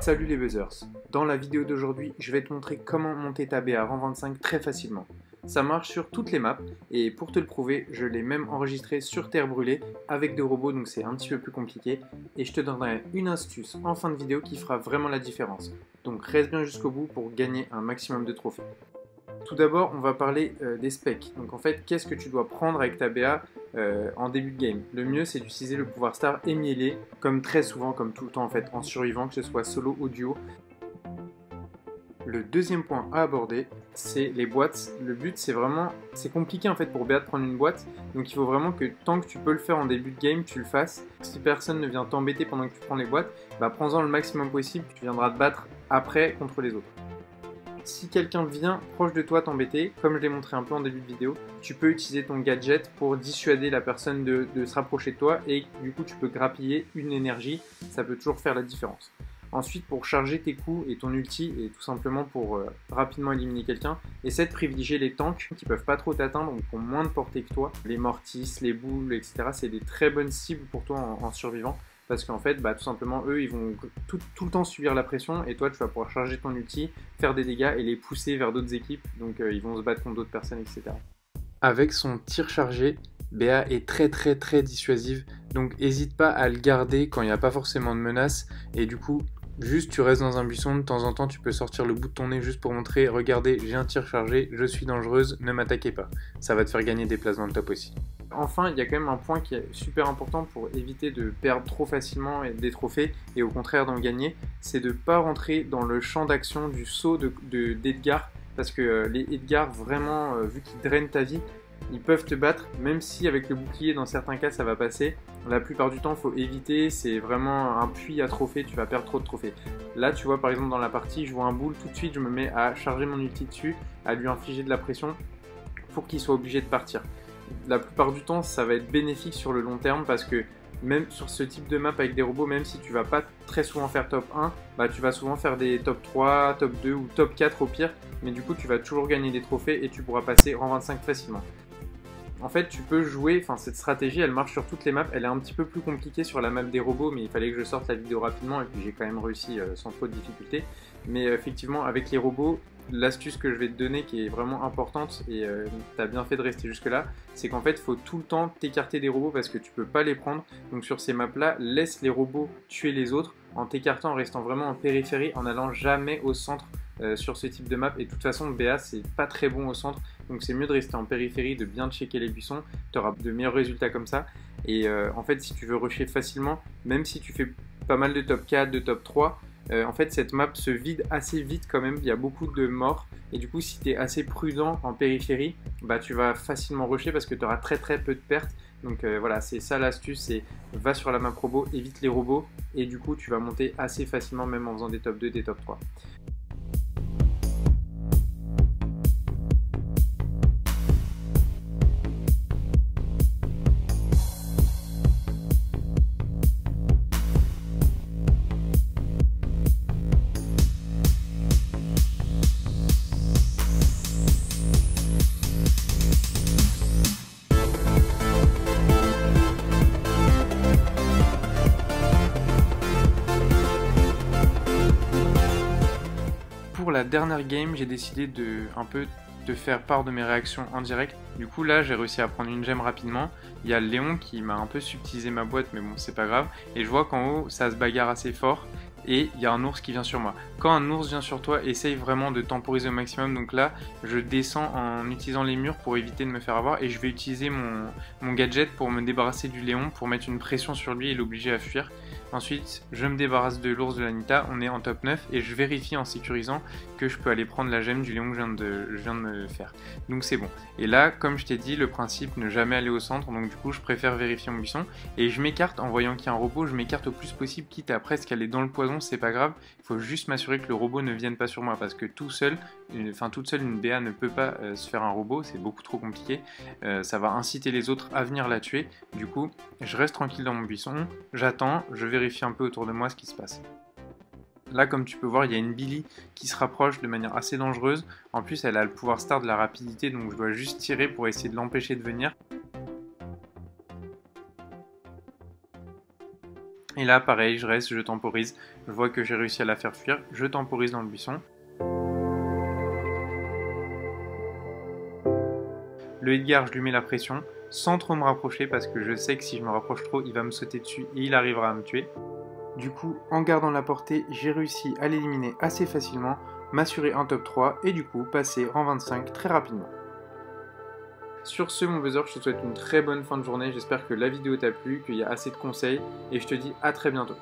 Salut les buzzers Dans la vidéo d'aujourd'hui, je vais te montrer comment monter ta BA rang 25 très facilement. Ça marche sur toutes les maps, et pour te le prouver, je l'ai même enregistré sur terre brûlée avec des robots, donc c'est un petit peu plus compliqué, et je te donnerai une astuce en fin de vidéo qui fera vraiment la différence. Donc reste bien jusqu'au bout pour gagner un maximum de trophées. Tout d'abord, on va parler euh, des specs. Donc en fait, qu'est-ce que tu dois prendre avec ta BA euh, en début de game Le mieux, c'est d'utiliser le pouvoir star émiellé, comme très souvent, comme tout le temps en fait, en survivant, que ce soit solo ou duo. Le deuxième point à aborder, c'est les boîtes. Le but, c'est vraiment, c'est compliqué en fait pour BA de prendre une boîte, donc il faut vraiment que tant que tu peux le faire en début de game, tu le fasses. Si personne ne vient t'embêter pendant que tu prends les boîtes, bah prends-en le maximum possible, tu viendras te battre après contre les autres si quelqu'un vient proche de toi t'embêter, comme je l'ai montré un peu en début de vidéo, tu peux utiliser ton gadget pour dissuader la personne de, se rapprocher de toi et du coup tu peux grappiller une énergie, ça peut toujours faire la différence. Ensuite, pour charger tes coups et ton ulti, et tout simplement pour euh, rapidement éliminer quelqu'un, essaie de privilégier les tanks qui peuvent pas trop t'atteindre, donc ont moins de portée que toi. Les mortis, les boules, etc. C'est des très bonnes cibles pour toi en survivant parce qu'en fait, bah, tout simplement, eux, ils vont tout, le temps subir la pression, et toi, tu vas pouvoir charger ton ulti, faire des dégâts et les pousser vers d'autres équipes, donc euh, ils vont se battre contre d'autres personnes, etc. Avec son tir chargé, BA est très très très dissuasive, donc n'hésite pas à le garder quand il n'y a pas forcément de menace, et du coup, juste tu restes dans un buisson, de temps en temps tu peux sortir le bout de ton nez juste pour montrer, regardez, j'ai un tir chargé, je suis dangereuse, ne m'attaquez pas. Ça va te faire gagner des places dans le top aussi. Enfin, il y a quand même un point qui est super important pour éviter de perdre trop facilement des trophées et au contraire d'en gagner, c'est de ne pas rentrer dans le champ d'action du saut d'Edgar parce que euh, les Edgar, vraiment, euh, vu qu'ils drainent ta vie, ils peuvent te battre, même si avec le bouclier, dans certains cas, ça va passer. La plupart du temps, il faut éviter, c'est vraiment un puits à trophées, tu vas perdre trop de trophées. Là, tu vois, par exemple, dans la partie, je vois un boule, tout de suite, je me mets à charger mon ulti dessus, à lui infliger de la pression pour qu'il soit obligé de partir la plupart du temps, ça va être bénéfique sur le long terme parce que même sur ce type de map avec des robots, même si tu vas pas très souvent faire top 1, bah tu vas souvent faire des top 3, top 2 ou top 4 au pire, mais du coup tu vas toujours gagner des trophées et tu pourras passer rang 25 facilement. En fait, tu peux jouer, enfin cette stratégie, elle marche sur toutes les maps, elle est un petit peu plus compliquée sur la map des robots, mais il fallait que je sorte la vidéo rapidement et puis j'ai quand même réussi euh, sans trop de difficultés. Mais euh, effectivement, avec les robots, l'astuce que je vais te donner qui est vraiment importante et euh, tu as bien fait de rester jusque là, c'est qu'en fait il faut tout le temps t'écarter des robots parce que tu peux pas les prendre. Donc sur ces maps là, laisse les robots tuer les autres en t'écartant, en restant vraiment en périphérie, en allant jamais au centre euh, sur ce type de map. Et de toute façon, BA c'est pas très bon au centre, donc c'est mieux de rester en périphérie, de bien checker les buissons, tu auras de meilleurs résultats comme ça. Et euh, en fait, si tu veux rusher facilement, même si tu fais pas mal de top 4, de top 3, euh, en fait cette map se vide assez vite quand même, il y a beaucoup de morts et du coup si tu es assez prudent en périphérie, bah tu vas facilement rusher parce que tu auras très très peu de pertes. Donc euh, voilà, c'est ça l'astuce, c'est va sur la map robot, évite les robots et du coup tu vas monter assez facilement même en faisant des top 2, des top 3. La dernière game, j'ai décidé de un peu de faire part de mes réactions en direct. Du coup, là, j'ai réussi à prendre une gemme rapidement. Il y a Léon qui m'a un peu subtilisé ma boîte, mais bon, c'est pas grave. Et je vois qu'en haut, ça se bagarre assez fort. Et il y a un ours qui vient sur moi. Quand un ours vient sur toi, essaye vraiment de temporiser au maximum. Donc là, je descends en utilisant les murs pour éviter de me faire avoir. Et je vais utiliser mon, mon gadget pour me débarrasser du Léon, pour mettre une pression sur lui et l'obliger à fuir. Ensuite, je me débarrasse de l'ours de l'Anita, on est en top 9 et je vérifie en sécurisant que je peux aller prendre la gemme du lion que je viens de, me faire. Donc c'est bon. Et là, comme je t'ai dit, le principe ne jamais aller au centre, donc du coup je préfère vérifier mon buisson et je m'écarte en voyant qu'il y a un robot, je m'écarte au plus possible, quitte à presque aller dans le poison, c'est pas grave. Il faut juste m'assurer que le robot ne vienne pas sur moi parce que tout seul, enfin toute seule une BA ne peut pas euh, se faire un robot, c'est beaucoup trop compliqué. Euh, ça va inciter les autres à venir la tuer. Du coup, je reste tranquille dans mon buisson, j'attends, je vais un peu autour de moi ce qui se passe. Là, comme tu peux voir, il y a une Billy qui se rapproche de manière assez dangereuse. En plus, elle a le pouvoir star de la rapidité, donc je dois juste tirer pour essayer de l'empêcher de venir. Et là, pareil, je reste, je temporise. Je vois que j'ai réussi à la faire fuir. Je temporise dans le buisson. Le Edgar, je lui mets la pression sans trop me rapprocher parce que je sais que si je me rapproche trop, il va me sauter dessus et il arrivera à me tuer. Du coup, en gardant la portée, j'ai réussi à l'éliminer assez facilement, m'assurer un top 3 et du coup passer rang 25 très rapidement. Sur ce, mon buzzer, je te souhaite une très bonne fin de journée. J'espère que la vidéo t'a plu, qu'il y a assez de conseils et je te dis à très bientôt.